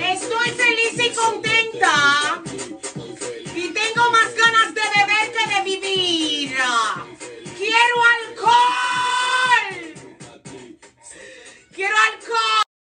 Estoy feliz y contenta.